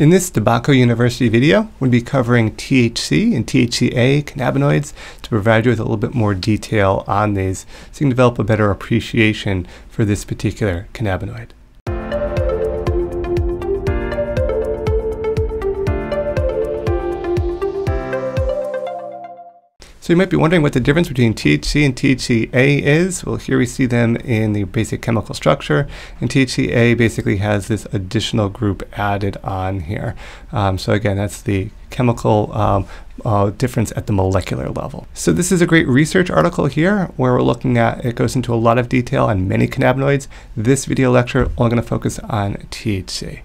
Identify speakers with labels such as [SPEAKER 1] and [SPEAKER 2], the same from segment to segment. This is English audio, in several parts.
[SPEAKER 1] In this DeBacco University video, we'll be covering THC and THCA cannabinoids to provide you with a little bit more detail on these so you can develop a better appreciation for this particular cannabinoid. So you might be wondering what the difference between THC and THCA is. Well, here we see them in the basic chemical structure, and THCA basically has this additional group added on here. Um, so again, that's the chemical um, uh, difference at the molecular level. So this is a great research article here where we're looking at, it goes into a lot of detail on many cannabinoids. This video lecture, going to focus on THC.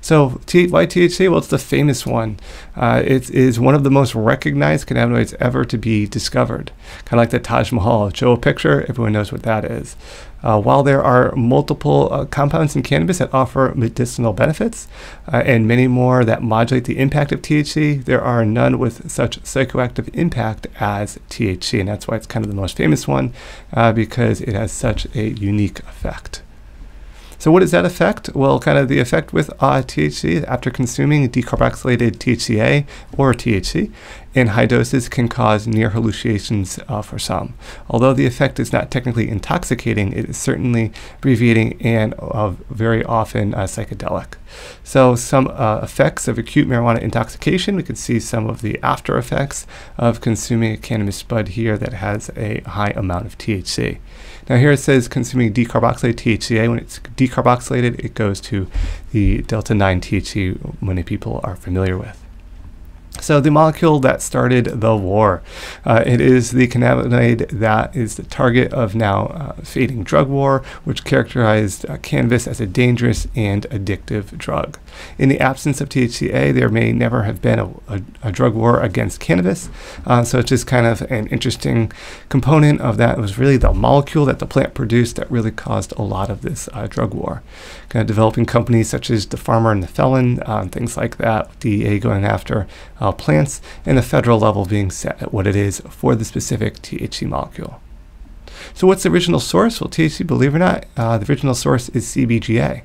[SPEAKER 1] So T- why THC? Well, it's the famous one. Uh, it is one of the most recognized cannabinoids ever to be discovered. Kind of like the Taj Mahal. Show a picture, everyone knows what that is. Uh, while there are multiple uh, compounds in cannabis that offer medicinal benefits uh, and many more that modulate the impact of THC, there are none with such psychoactive impact as THC. And that's why it's kind of the most famous one uh, because it has such a unique effect. So what is that effect? Well, kind of the effect with uh, THC after consuming decarboxylated THCA or THC in high doses can cause near hallucinations uh, for some. Although the effect is not technically intoxicating, it is certainly inebriating and uh, very often uh, psychedelic. So some uh, effects of acute marijuana intoxication, we can see some of the after effects of consuming a cannabis bud here that has a high amount of THC. Now here it says consuming decarboxylated THCA. When it's decarboxylated, it goes to the delta 9 THC many people are familiar with. So the molecule that started the war, uh, it is the cannabinoid that is the target of now uh, fading drug war, which characterized uh, cannabis as a dangerous and addictive drug. In the absence of THCA, there may never have been a, a, a drug war against cannabis. Uh, so it's just kind of an interesting component of that. It was really the molecule that the plant produced that really caused a lot of this uh, drug war. Kind of developing companies such as the farmer and the felon, uh, things like that, DEA going after uh, plants, and the federal level being set at what it is for the specific THC molecule. So what's the original source? Well, THC, believe it or not, uh, the original source is CBGA.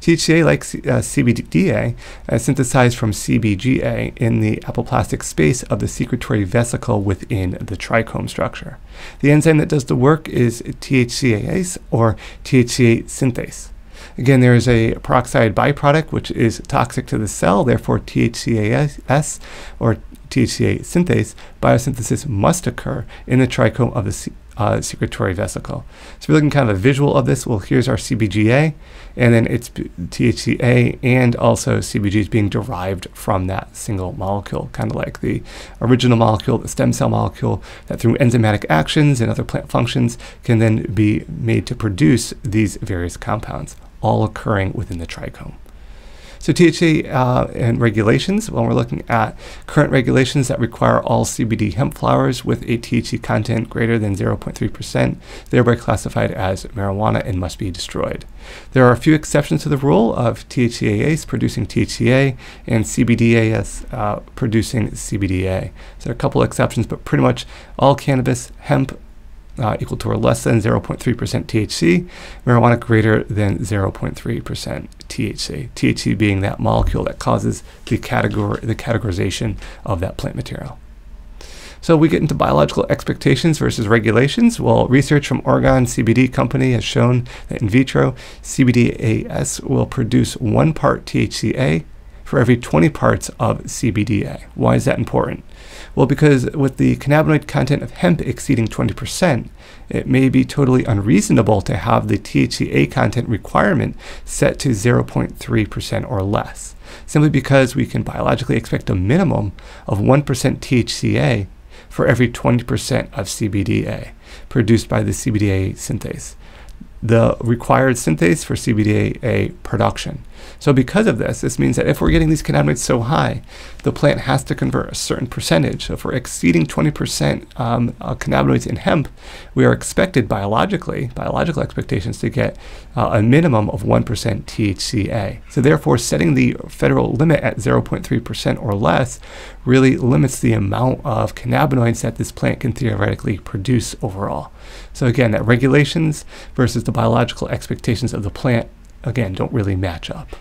[SPEAKER 1] THCA, like uh, CBDA, is synthesized from CBGA in the apoplastic space of the secretory vesicle within the trichome structure. The enzyme that does the work is THCAase or THCA synthase. Again, there is a peroxide byproduct which is toxic to the cell, therefore THCAS or THCA synthase biosynthesis must occur in the trichome of the uh, secretory vesicle. So we're looking kind of a visual of this. Well, here's our CBGA, and then it's THCA and also CBG is being derived from that single molecule, kind of like the original molecule, the stem cell molecule, that through enzymatic actions and other plant functions can then be made to produce these various compounds all occurring within the trichome. So THC uh, and regulations, when we're looking at current regulations that require all CBD hemp flowers with a THC content greater than 0.3%, thereby classified as marijuana and must be destroyed. There are a few exceptions to the rule of THCAase producing THCA and CBDAS uh, producing CBDA. So there are a couple exceptions, but pretty much all cannabis, hemp, uh, equal to or less than 0.3% THC, marijuana greater than 0.3% THC. THC being that molecule that causes the category the categorization of that plant material. So we get into biological expectations versus regulations. Well, research from Oregon CBD Company has shown that in vitro, CBDAS will produce one part THCA for every 20 parts of CBDA. Why is that important? Well, because with the cannabinoid content of hemp exceeding 20%, it may be totally unreasonable to have the THCA content requirement set to 0.3% or less, simply because we can biologically expect a minimum of 1% THCA for every 20% of CBDA produced by the CBDA synthase the required synthase for CBDA production. So because of this, this means that if we're getting these cannabinoids so high, the plant has to convert a certain percentage. So if we're exceeding 20% um, uh, cannabinoids in hemp, we are expected biologically, biological expectations to get uh, a minimum of 1% THCA. So therefore, setting the federal limit at 0.3% or less really limits the amount of cannabinoids that this plant can theoretically produce overall. So again, that regulations versus the biological expectations of the plant, again, don't really match up.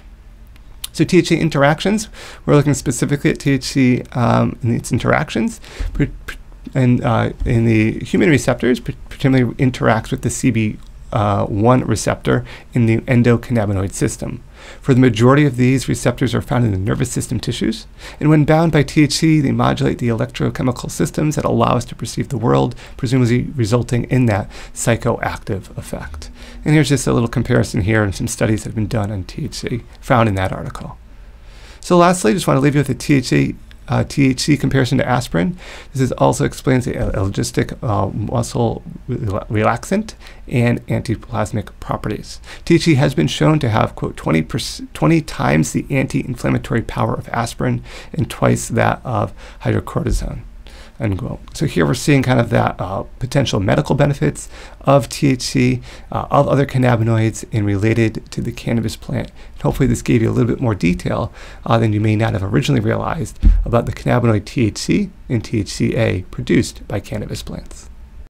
[SPEAKER 1] So THC interactions, we're looking specifically at THC um, and its interactions. And uh, in the human receptors, particularly interacts with the CB uh, one receptor in the endocannabinoid system. For the majority of these, receptors are found in the nervous system tissues, and when bound by THC, they modulate the electrochemical systems that allow us to perceive the world, presumably resulting in that psychoactive effect. And here's just a little comparison here and some studies that have been done on THC found in that article. So lastly, I just want to leave you with the THC uh, THC comparison to aspirin. This is also explains the allergistic uh, muscle relaxant and antiplasmic properties. THC has been shown to have, quote, 20, 20 times the anti-inflammatory power of aspirin and twice that of hydrocortisone So here we're seeing kind of that uh, potential medical benefits of THC, uh, of other cannabinoids, and related to the cannabis plant. And hopefully this gave you a little bit more detail uh, than you may not have originally realized about the cannabinoid THC and THCA produced by cannabis plants.